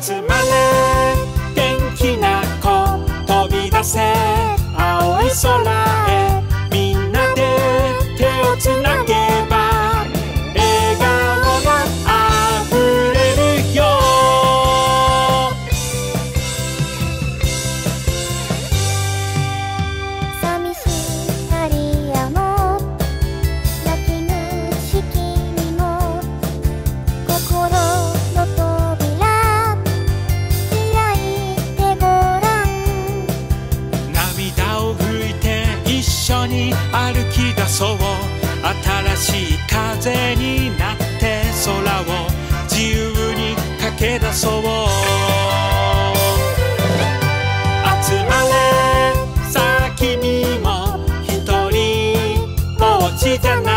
つまき元気な子。飛び出せ。青い空。あそう。集まれ。さにも一人。ぼっちじゃない